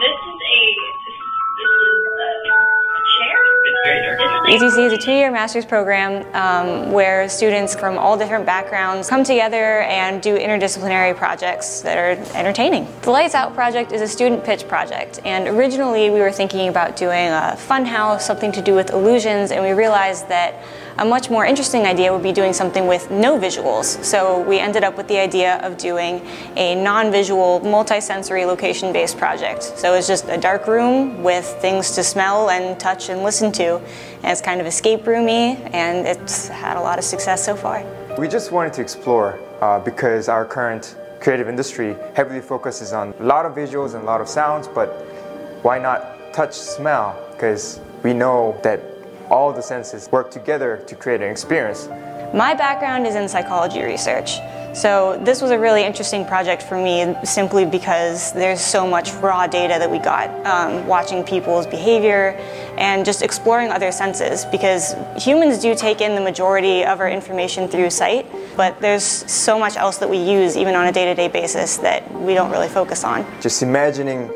This is a this, this is a chair. It's very dark. This is a ETC is a two-year master's program um, where students from all different backgrounds come together and do interdisciplinary projects that are entertaining. The Lights Out project is a student pitch project, and originally we were thinking about doing a fun house, something to do with illusions, and we realized that a much more interesting idea would be doing something with no visuals. So we ended up with the idea of doing a non-visual, multi-sensory location-based project. So it's just a dark room with things to smell and touch and listen to. And it's kind of escape roomy, and it's had a lot of success so far. We just wanted to explore uh, because our current creative industry heavily focuses on a lot of visuals and a lot of sounds, but why not touch, smell? Because we know that all the senses work together to create an experience. My background is in psychology research. So this was a really interesting project for me simply because there's so much raw data that we got um, watching people's behavior and just exploring other senses because humans do take in the majority of our information through sight, but there's so much else that we use even on a day-to-day basis that we don't really focus on. Just imagining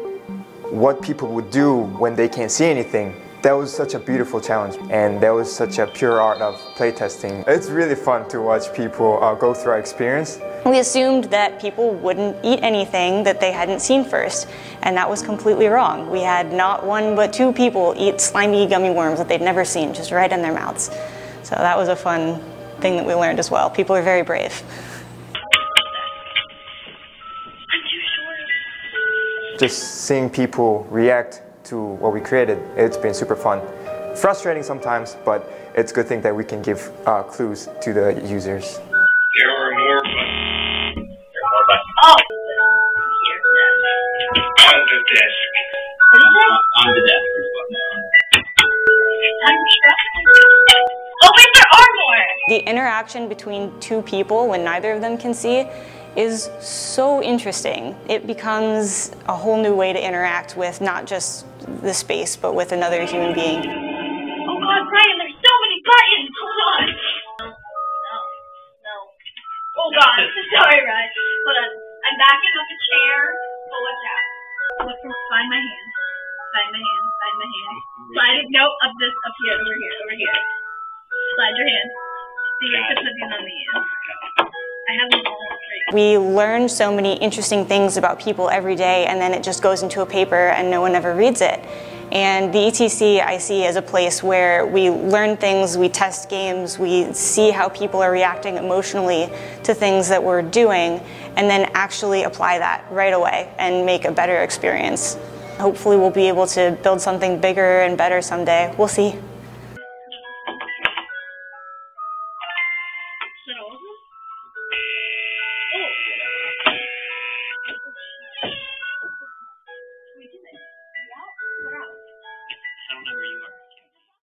what people would do when they can't see anything. That was such a beautiful challenge, and that was such a pure art of playtesting. It's really fun to watch people uh, go through our experience. We assumed that people wouldn't eat anything that they hadn't seen first, and that was completely wrong. We had not one but two people eat slimy gummy worms that they'd never seen, just right in their mouths. So that was a fun thing that we learned as well. People are very brave. I'm too short. Just seeing people react to what we created, it's been super fun. Frustrating sometimes, but it's a good thing that we can give uh, clues to the users. There are more buttons. There are more buttons Oh. On the desk. What is it? On the desk. There's buttons. Time to strap. Oh wait, there are more. The interaction between two people when neither of them can see is so interesting. It becomes a whole new way to interact with not just the space, but with another human being. Oh god, Ryan, there's so many buttons. Hold on. No, no, no. Oh god, sorry, Ryan. Hold on. I'm backing up a chair. So watch out. Look find my hand. Find my hand. Find my hand. Slide it. No, up this. Up here. Over here. Over here. Slide your hand. See, you have to put these on the end. We learn so many interesting things about people every day, and then it just goes into a paper and no one ever reads it. And the ETC I see as a place where we learn things, we test games, we see how people are reacting emotionally to things that we're doing, and then actually apply that right away and make a better experience. Hopefully, we'll be able to build something bigger and better someday. We'll see. Oh!